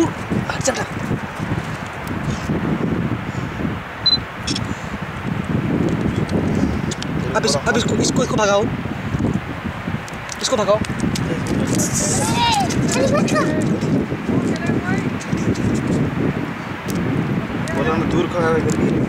तू हट जा अब इस अब इसको इसको इसको भगाओ इसको भगाओ दूर का है